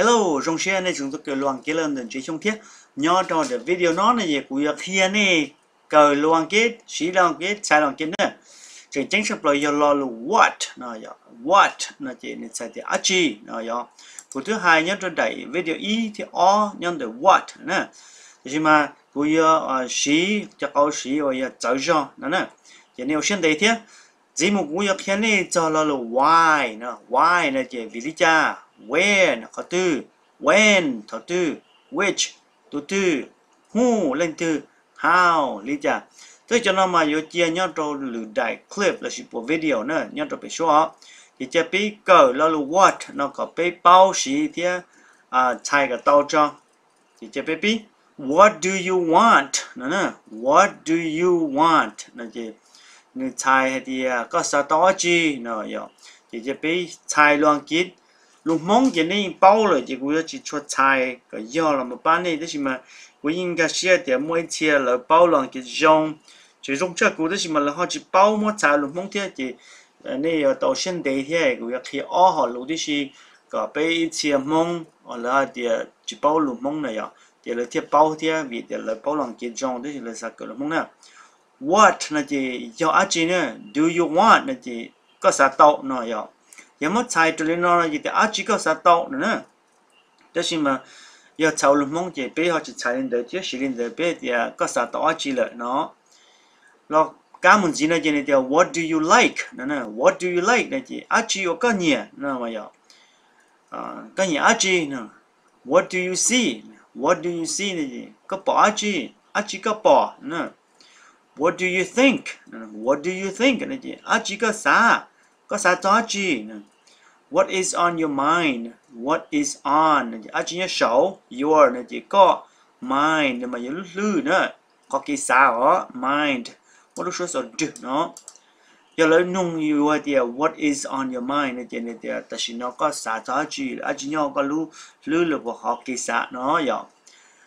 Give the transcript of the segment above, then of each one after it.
Hello, trong xe này chúng tôi cờ loạn kết lần đến chế trong thiết. Nhớ cho để video nó này về của việc này cờ loạn kết, sĩ loạn kết, sai loạn kết nữa. Chỉ chính sách là do lo là what? Nó giờ What? Nó chỉ nên sai thì achi. Nó giờ Của thứ hai nhớ trong đẩy video y thì o nhớ the what? Nè Thì mà của à, giờ sĩ cho câu sĩ và giờ trở ra nó nè Chỉ nếu xem đây thế Dĩ một của việc hiện này cho lo là why? Nó Why? Nó chỉ vì lý cha when, có từ, when, có từ, which tu từ, who, lên từ, how, lý giải tôi cho nó mà yêu chia nhau cho lử đại clip là chỉ bộ video nữa nhau cho bị số. Thì chỉ bị cờ là lu what, nó có bị bao xí thì à thay cái tàu cho. Thì chỉ bị bị what do you want? Nó nè, what do you want? Nó chỉ người thay thì à, có sao đó chi? Nó vậy thì chỉ bị thay loạn kít lu mong chỉ nên bao rồi chỉ cũng chỉ cho chạy cái do là một ban này đó mà cũng 应该 sẽ để mỗi chia là bao lần cái dòng chỉ dùng cho cũng đó mà là chỉ bao mỗi chạy lu mong thế chỉ này ở đầu sinh đề thế cũng khi ở họ lu đó là cái bây chia mong ở là thì chỉ bao lu mong này à thì là thiết bao thế vì thì là bao lần cái dòng đó là sao cái lu mong này what là gì, do ai chứ do you want là gì, có sao tao nói à？ya mo chai to le no gì thì a chi ko sao to na đó xin mà giờ cháu lúc mong chỉ bé họ chỉ chạy lên đời chứ xử lên đời bé thì có sao tao chỉ lợi nó lo cá muốn gì này chỉ này what do you like nè nè what do you like này chỉ à chỉ có cái gì nè mà giờ à cái gì à chỉ nè what do you see what do you see này chỉ có bỏ à chỉ à chỉ có bỏ nè what do you think what do you think này chỉ à chỉ có sao có sao cho chỉ what is on your mind? What is on? À chỉ nhớ sầu your này chỉ có mind nhưng mà nhớ lư lư nữa. Có cái sao đó mind. Một lúc số được nó. Giờ lấy nung you thì à, what is on your mind này chỉ này thì à, ta chỉ nó có sao cho chỉ à chỉ nhớ có lư lư là bộ học cái sao nó giờ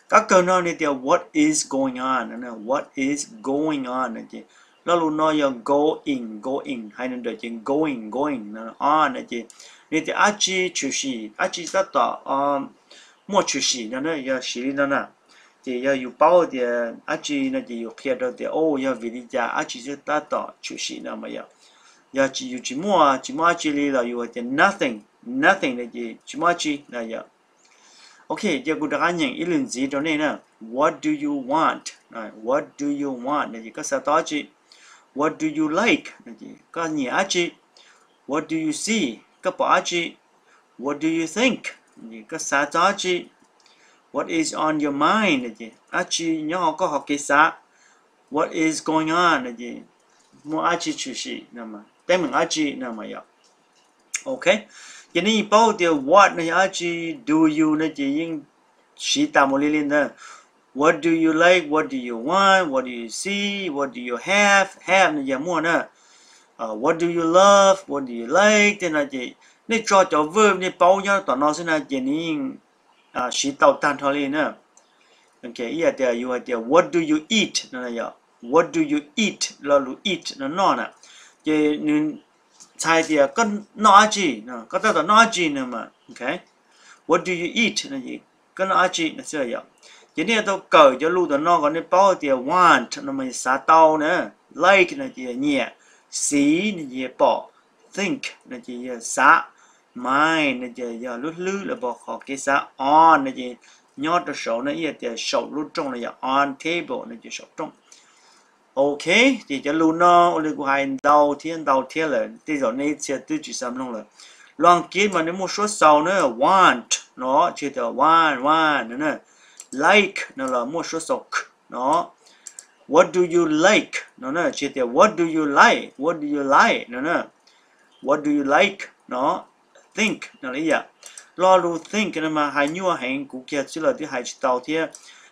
các câu nói này thì à, what is going on? Nè what is going on này chỉ lo nói giờ going going hay nên đợi chuyện going going nó on à, này chị nên à, thì á chi chủ sĩ á chi ta tỏ mua chủ sĩ nó nó giờ xử lý nó nè thì giờ yêu bao thì à, á chi nó thì yêu kia đó thì, ô giờ vì đi ra á chi sẽ ta tỏ chủ sĩ nó mà giờ giờ chỉ yêu chỉ mua chỉ mua chi lý là yêu thì nothing nothing này thì chỉ mua chi là giờ ok, giờ cô đã nhận ý lần gì đó này nè? What do you want? What do you want? Này thì có sao đó chi what do you like? Này thì có nhiều á chi? What do you see? Cái bỏ chi? What do you think? Cái sao đó chi? What is on your mind? Này chứ á chi nhớ họ có học cái sao what is going on? Này chứ mua á chi chủ sĩ nè mà tên mình á chi nè mà vậy ok. Cái này bao tiêu what này á chi? Do you? Này chứ nhưng chỉ tạm một liên đó what do you like? What do you want? What do you see? What do you have? Have này giờ mua nữa uh, what do you love? What do you like? thế là chị nên cho cho verb nên bao nhiêu tao nói sẽ là chị nên à sĩ tan thôi đi nữa ok ý là there you are there. What do you eat nó là gì what do you eat là lu eat nó nó nè chị nên sai thì có nói gì nó có tao nói gì nữa mà ok what do you eat là gì có nói gì nó sẽ là gì nên cởi cho want nó mới sa tao nữa like là gì see là gì bỏ think là gì mind là gì là bỏ cái on là gì trong là on, table là gì trong ok cho lu nó ô lưu hai đầu thiên đầu thiên là bây giờ này sẽ tư chỉ xăm luôn rồi. Loan kiến mà nếu một số sau nữa, want, nó chỉ là want want nữa like nó là một số sau nó what do you like? Nó nữa chỉ là what do you like? What do you like? Nó nữa what do you like? Nó. Think. Nó là gì lo lu think. Nó mà hai nhua hẹn cụ kia chỉ là thứ hai chỉ tàu thế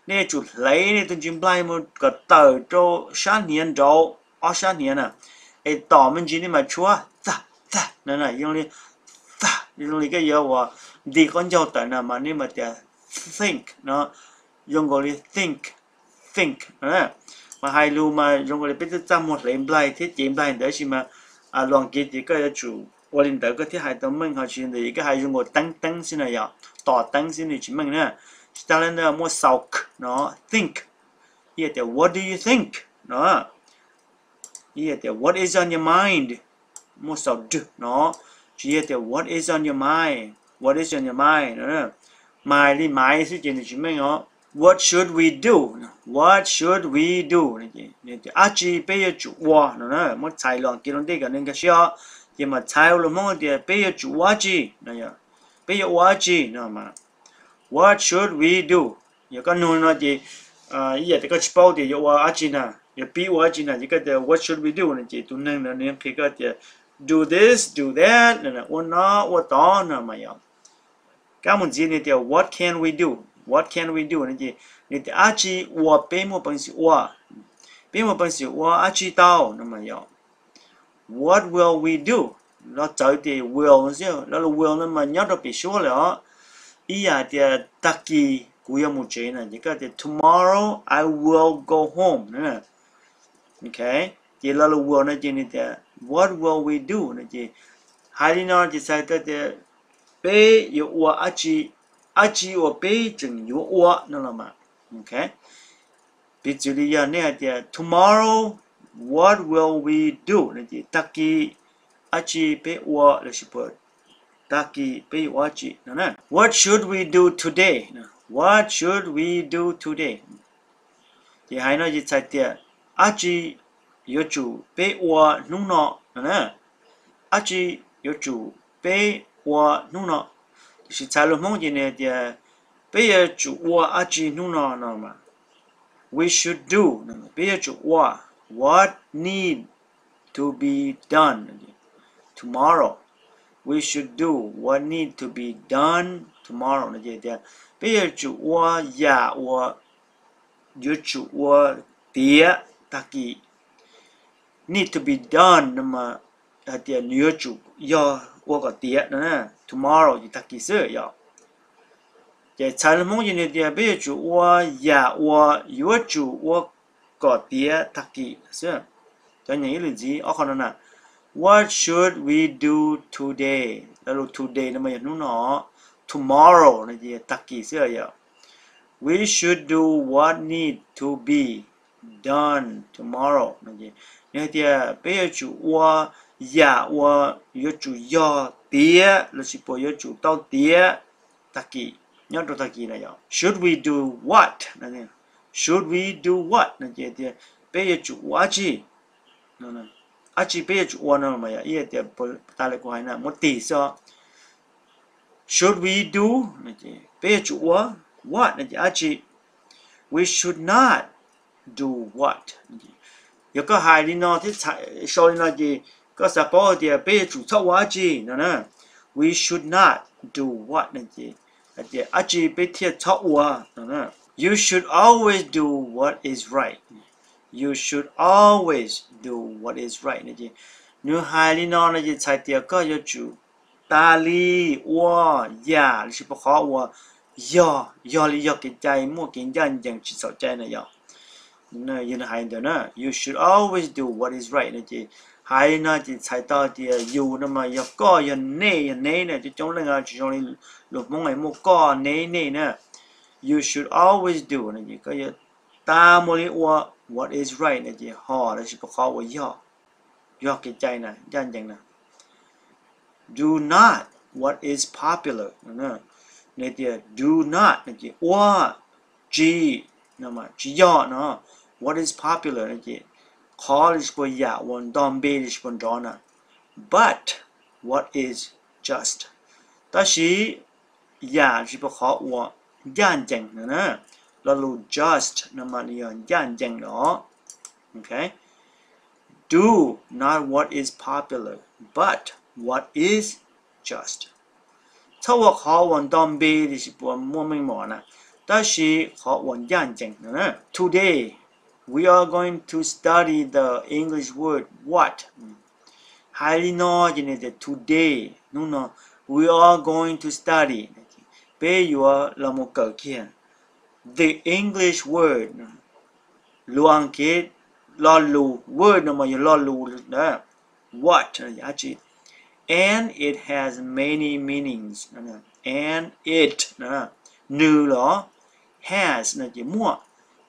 nè chủ lấy nè tôi chỉ bay một cái tờ cho sáng niên cho ở sáng niên à. Ai tỏ mình chỉ mà chúa. Ta ta nó nè dùng đi ta dùng đi cái gì vậy đi con dâu tờ nè mà nên mà think. Nó yong gọi là think think à. mà hai lưu mà yong gọi là biết được tâm một lệnh bài thế chỉ bài đó chỉ mà à loạn kết thì cái chủ quan điểm đó cái thứ hai đó mình học chuyện thì cái hai Yongoli tăng tăng xin là tỏ tăng xin là chỉ mình nè chúng ta lên là mua sọc think. Yeah thì what do you think? Nó. Yeah thì what is on your mind? Mua sọc nó. Yeah thì what is on your mind? What is on your mind? Nó. Mind đi mind sự chuyện thì chỉ mình đó What should we do? What should we do? Achi bây giờ wa nó nó mất tài loạn kia nó đi cả nên cái xia thì mà tài lo mong thì bây giờ chủ wa này bây giờ wa chi mà. What should we do? Giờ cái nụ nó thì à giờ cái bao thì giờ wa chi nè. Giờ bi wa chi nè cái cái what should we do này chỉ tụi nên là nên cái cái do this, do that, này là what not what đó nè mà giờ cái muốn gì này what can we do? what can we do? Nè nè thì, a chi wa bê một bằng si wa bê mo bằng si wa a chi tao. Nè mà yo what will we do? Nó trở thì, will chứ. Đó là will nên mà nhớ được bị số là ý à thì đặc kỳ của em một chế này. Chỉ có thì, tomorrow I will go home. Nè ok. Thì là là will nó chỉ này thì à, what will we do? Nên chỉ hai đi nói chỉ sai tới thì bé yêu wa achi a chi o pe chừng yu o nó là mà okay. Ví dụ như giờ nè thì tomorrow, what will we do? Nên thì ta kỳ a chi pe o là gì vậy ta kỳ pe o chi nó nè what should we do today? What should we do today? Thì hai nói gì sai tiệt a chi yu chủ pe o nung nọ nè a chi yu chủ pe o nung nọ no thì sai lo mong gì này thì pe yo chu wa achi nu no na ma. We should do pe yo chu wa what need to be done tomorrow, we should do what need to be done tomorrow là gì thế bây giờ chủ wa ya wa yo chủ wa tia taki. Need to be done mà là tiền nhớ chủ do qua có tiền nè tomorrow thì taki sơ yo vậy sai là mong gì này thì bây giờ chủ qua nhà qua nhớ chủ wa có tia taki sơ cho những cái gì ở con nào What should we do today? Lalu today nó mới nhận nó Tomorrow na je taki sia ya. We should do what need to be done tomorrow na gì nên tiền bây giờ chủ qua ya wo yo chu yo tie lo si po yo chu tao tie, taki. Nhớ đồ taki na yo Should we do what? Na je. Should we do what? Na je dia pe ya chu wa chi. No no. a chỉ bây giờ one mà ya ý thì ta lại có hai na một tí so. Should we do? Này chứ bây giờ what what? Này chứ a chỉ we should not do what? Yo có hai đi nó thì sau đi nó gì có sao có thì bây chủ sao what gì nữa nè we should not do what này chứ chị, à chị bây giờ sao what nữa nè you should always do what is right. You should always do what is right nè chị, nếu hai lý nó nè chị sai tiệt có cho chủ ta li wa ya li chỉ bảo khó wa yo yo li yo cái trái mua cái nhân dân chỉ sợ trái nè yo. Nè yên hai đó nè you should always do what is right nè chị này chứ hai nó chỉ sai tao thì you nó mà yo có yo nè yo nè nè chứ trong lần chỉ trong lần lúc mong ngày mua có nè nè nè you should always do này chứ có yo ta mua li wa what is right này chị họ là chỉ có khó với do do cái chạy này chân chân này do not what is popular nè này thì do not này chị wa g nè mà chỉ do nó what is popular này chị polish ko ya won don belish kon dona but what is just ta shi ya ji pa kho wo yan jeng na na la lu just na ma ni yon yan jeng no okay do not what is popular but what is just ถ้าว่าขอวันดอมเบดิสิปวมมั่วไม่หมอนะแต่ชีขอวันย่านเจ๋งนะ today we are going to study the English word what? Highly originated today. No no. We are going to study. Bây giờ là the English word. Luôn kế lo word mà giờ lo lù what? Giá and it has many meanings. And it new đó has là chỉ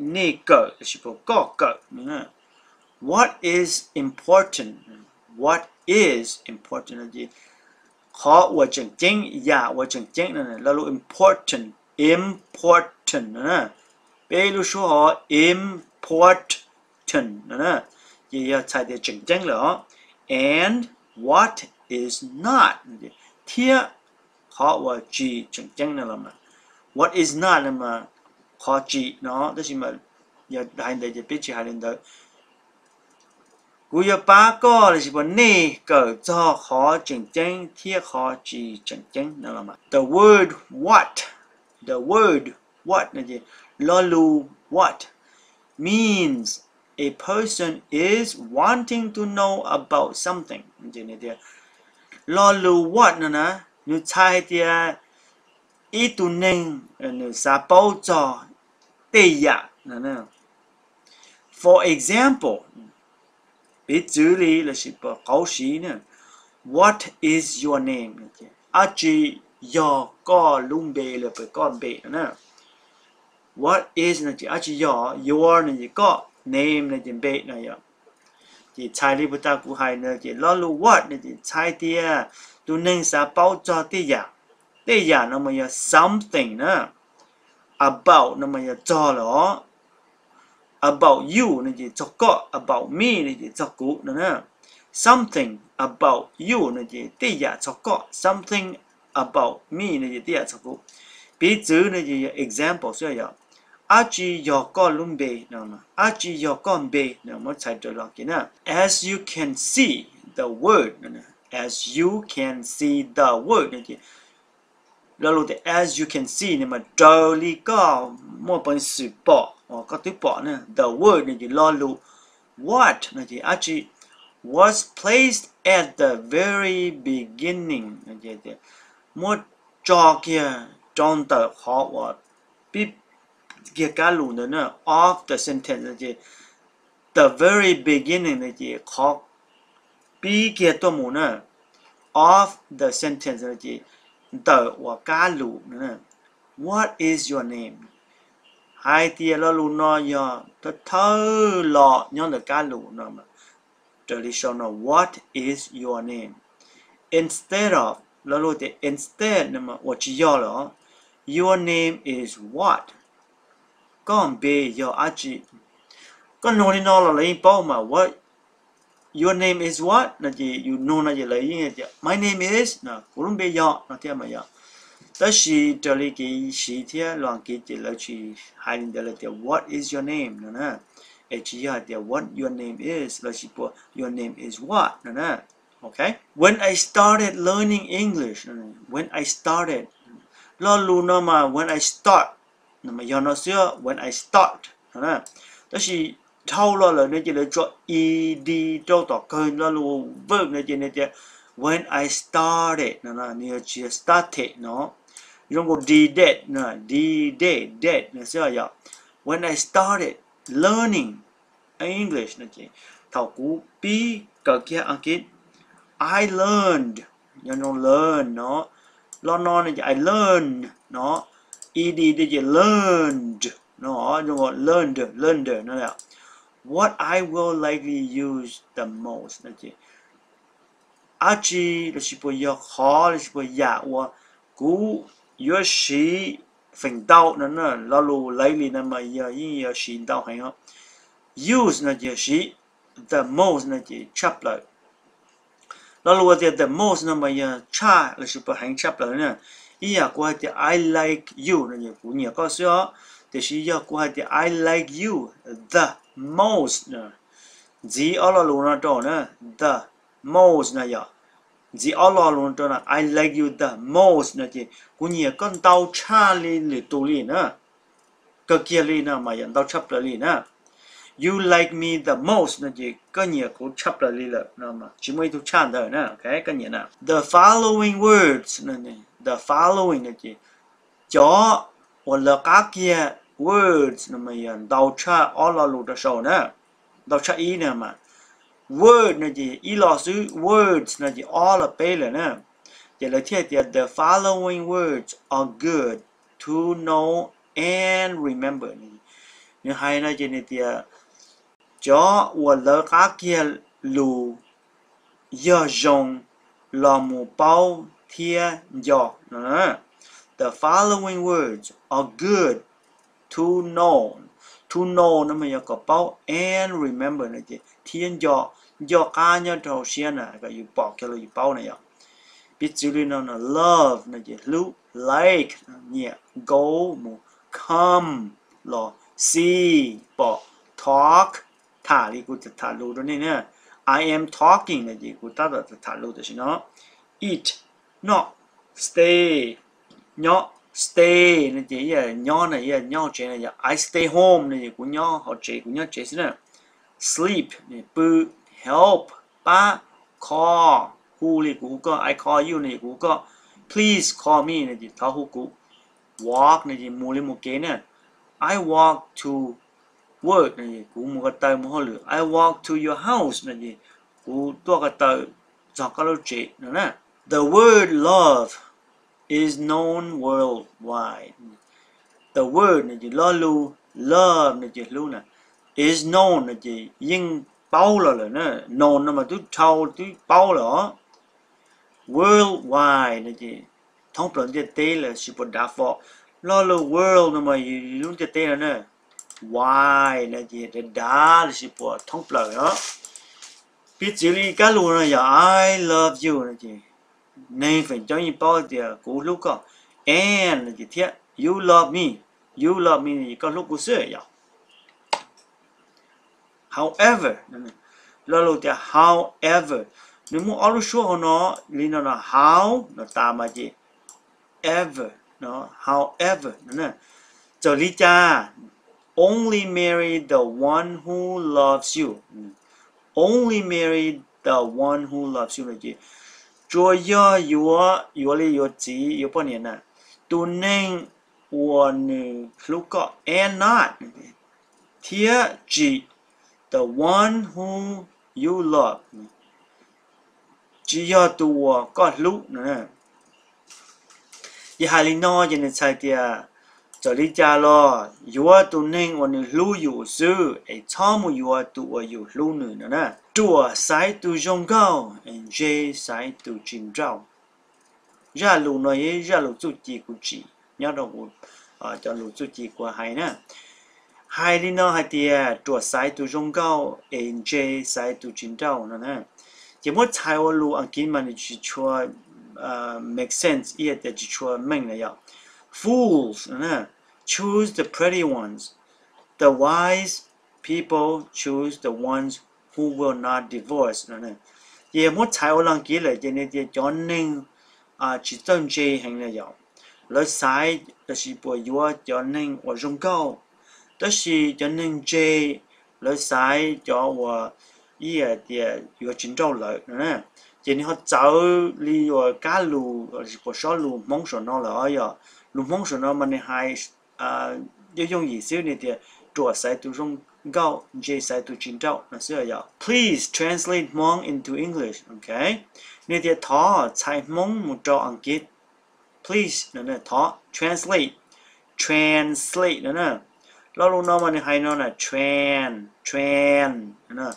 Nico là chỉ có có cỡ. What is important? What is important là gì? Khó của chẳng chính, dạ của chẳng chính là là lu important, important nè. Pe lu số họ important nè. Gì giờ thay để chẳng chính là and what is not. Thia khó của chỉ chẳng chính là mà what is not là mà khó trị nó đó chỉ mà giờ hành đại giờ biết chỉ hành đấy cú giờ ba có là chỉ vấn nè cỡ cho khó chỉnh chỉnh thiết khó trị chỉnh chỉnh đó là mà. The word what? The word what là gì? Lo lu what means a person is wanting to know about something. Như này thì lo lu what nữa nè. Như sai thì ít tu nên như sao bao cho 대야 나는 for example ví dụ lý là chỉ bảo câu sĩ nữa what is your name? À chỉ yo có lung bề là phải con bề nè. what is là chỉ à chỉ yo your là chỉ có name là chỉ bề này ạ. Chỉ chai lý bút ta cũng hay nữa chỉ lo lu what là chỉ chai tia. Tu nên sa bao cho tia tia nó mới là something nữa ？about 那么要做了。about you 那就做个 about me 那就做古那呢 something about you 那就对呀做个 something about me 那就对呀做古比如那就 example 所以要阿吉要个龙背那么阿吉要个背那么才得了给呢 as you can see the word 那呢 as you can see the word 那就 แล้วรู้แต่ as you can see เนี่ยมันเจอลีก็มั่วเป็นสิบปออ๋อก็ติปอเนี่ย the word เนี่ยจะรอรู้ what เนี่ยจะ actually was placed at the very beginning เนี่ยจะมั่วจอเกียจอนเตอร์ขอว่าปีเกี่ยวกับรู้เนี่ย of the sentence เนี่ยจะ the very beginning เนี่ยจะขอปีเกี่ยวตัวหมูเนี่ย of the sentence เนี่ยจ ะ tờ và cá lù nữa what is your name? Hai tia lo lù no, yo ta thơ lọ nhon được cá lù nó mà traditional what is your name? Instead of, lo lù thì instead nó mà what chỉ yo lo, your name is what? Con bê yo aji con nô đi nó là lấy bao mà what your name is what? Na ji you know na ji lai yin ja my name is na kurun be ya na tia ma ya ta shi to li ki shi tia long ki ji la chi hai din de la tia what is your name? Na na e chi ya tia what your name is? La shi po your name is what? Na na okay when i started learning english when i started. Lo lu no ma when i start. Na ma ya no sia when i start. Na na ta shi thâu lo là nên chỉ là cho ed cho tỏ cơn lo luôn verb nên chỉ nên chỉ when I started, nó là như chỉ started nó. Trong cuộc did nó did did nó sẽ là when I started learning English, nó chỉ thâu cú pi cờ kia ăn kia. I learned you nó learn nó. Lo nó này I learned nó. Ed thì chỉ learned nó trong cuộc learned learned nó là what I will likely use the most. Là chị achi là chị bây giờ khó là chị bây giờ wa cú yo shi phình đau nó nó lo lù likely là mà giờ yên giờ shi đau hay không? Use là chị shi the most là chị chắp lại lo lù thì the most là mà giờ cha là chị bây hành chắp lại nè ý là qua thì I like you là chị cú nhiều có sữa thì sĩ giờ cô hai thì I like you the most nè. Dì ở lo luôn nó trò nè, the most nè giờ. Dì ở lo luôn trò nè, I like you the most nè chị. Cô nhiều con tàu cha li li tu li nè. Cơ kia li nè, mà dẫn tàu chấp lại li nè. You like me the most nè chị. Có nhiều cô chấp lại li là nè mà. Chỉ mới tu cha thôi nè cái cái nhiều nè. The following words nè the following nè chị. Chó hoặc là các kia words 那么样到车all 了路的时候呢，到车一呢嘛。word 那就一老师 words 那就 all 了背了呢。就来贴贴 the following words are good to know and remember 你还那就那贴，叫我了个kia 路要用老母包贴要嗯。The following words are good to know to know nó mà có bao and remember này chứ. Thiên do do cá nhân đầu xia nè cái gì bỏ cái lời bao này ạ. Biết chữ nó là love này chứ lu like nhẹ go mu come lo see, bỏ, talk, thả đi của thả lu đó này nè. I am talking này gì của ta là thả lu đó chứ nó. Eat not stay, nhọ stay nên chỉ là nho này, là nho chế này là I stay home này của nho, họ chế của nho chế thế nào sleep này bự help ba call who này của có, I call you này của có. Please call me này chỉ thao hú cũ walk này chỉ mua lên một cái nè I walk to work này chỉ của một cái tay một hồi I walk to your house này chỉ của tôi cái tay cho các lối chế nữa nè. The word love is known worldwide. The word là chữ lo lu love là chữ lu nè. Is known là chữ nhưng bao là là nó known mà tôi thâu tôi bao là worldwide là chữ, thông luận chữ tê là super đa phọ lo lu world nó mà luôn chữ tê là nè why wide là chữ đa là super, thông luận đó. Biết chữ đi luôn là I love you là chữ nên phải cho như bao giờ cú lúc có. And là gì thiệt you love me. You love me thì có lúc cú sửa vậy. However, lo lo thì however, nếu muốn ở số nó liên nó là how, nó ta mà gì ever, nó however, nó nè. Cho lý cha, only marry the one who loves you. Only marry the one who loves you là gì? chúa yo yo yo li yo chỉ yo bao nhiêu nè tu nên 我呢，如果 and not 贴只 the one who you love chỉ do tu có lúc nữa y hai lý no cho nên sai tia cho lý cha lo yo tu nên on lu yu sư e cho mu yo tu o yu lu nữa nữa nè chùa sai tu zong cao and j sai tu chim trao ra lu nó ye ra lu tu chi ku chi nhớ đâu à cho lu tu chi của hai nè. Hai đi nó hai tia chùa sai tu rong cao en j sai tu chín trao nó nè. Chỉ muốn sai ô lu ăn kín mà chỉ chùa make sense ý là chỉ chùa mình là vậy fools nè. Choose the pretty ones. The wise people choose the ones who will not divorce. Nó nè ye mo chai o lang ki le je ne je chon ning à chỉ tông chế hành là giàu lối sai đó là bồi dúa cho nên và rung câu đó là cho nên chế lối sai cho và ý là thì vừa chính trâu lợi nữa chỉ nên họ cháu li và cá lù và bồi số lù mong số nó là ấy lù mong số nó mà này hai à yêu dùng gì xíu này thì chùa sai tu rung gao jay sai tu chin trao na sửa ya please translate mong into english, okay? Nè tia tho chai mong mu trao ang kit please nè nè tho, translate. Translate nè nè lo lu no man hai no nè tran tran nè nè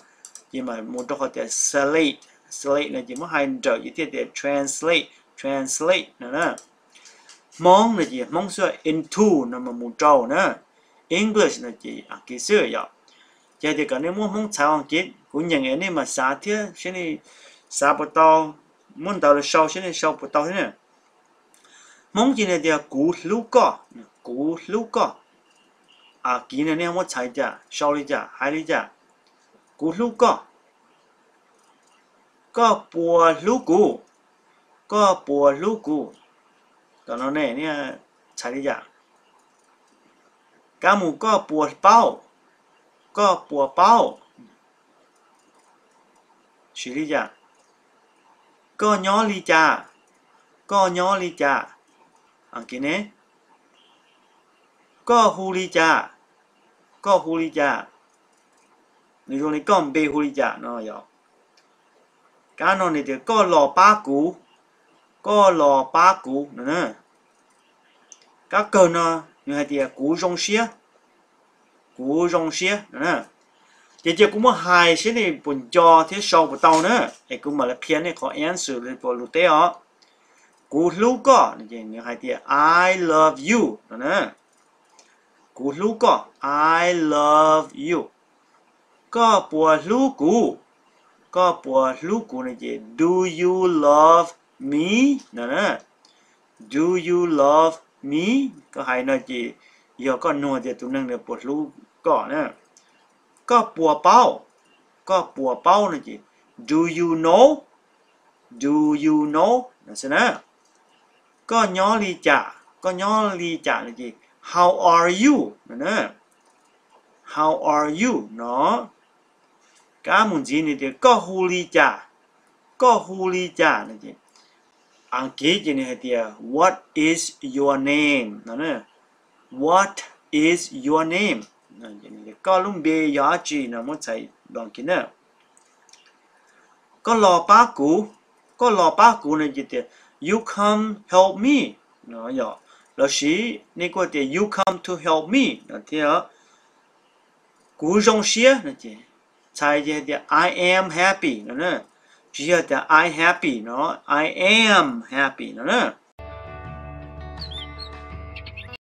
chỉ mà mu trao tia slate slate nè chỉ mà hai trao chỉ tia tia translate translate nè nè mong nè chỉ mong sửa into nè mà mu trao nè English là chỉ à kỹ sư vậy giờ thì cái nếu muốn muốn sao anh kiến cũng nhận cái này mà xả thiết thế này xả bột to muốn tạo được sâu thế này sâu bột to thế này mong chỉ này thì cú lúc co, cú lúc co. à kỹ này nếu muốn chạy chả sâu đi chả hai đi chả cú lúc co. có bùa lúc cú có bùa lú cú còn nó này nè chạy đi dạ cá mù có bùa bao có bùa bao chỉ lý giả có nhỏ lý giả có nhỏ lý giả anh kia nè có hù lý giả có hù lý giả người dùng này con bê hù lý giả nó rồi cá nó này thì có lò ba cũ có lò ba cũ nữa cá cờ nó như hai tia cú rong xía. Cú rong xía nè thì chỉ cũng một hai xí này bún cho thế sau của tàu nữa. Thì cũng mà là phiền này có answer lên bộ lụt đấy ó cú lú có như hai tia, I love you nè. Cú lú có, I love you. Có bùa lú cú. Có bùa lú cú này gì do you love me nè. Do you love me có hay nói gì giờ có nua thì tụi nâng được bột lú có nè có bùa bao có bùa bao này gì do you know? Do you know? là sao nè có nhỏ ly chả có nhỏ ly chả là gì how are you? nè how are you? nó cá muốn gì này thì có hu ly chả có hu ly chả là gì ang ki jini hatia what is your name? Nana what is your name? Na jini le lum be ya chi na mo chai dong ki na Ko lo pa ku ko lo pa ku na jite you come help me. No yo lo shi ni ko te you come to help me. Na tia cú rong xia na chi chai je i am happy. Na na chỉ là I happy nó I am happy nó nữa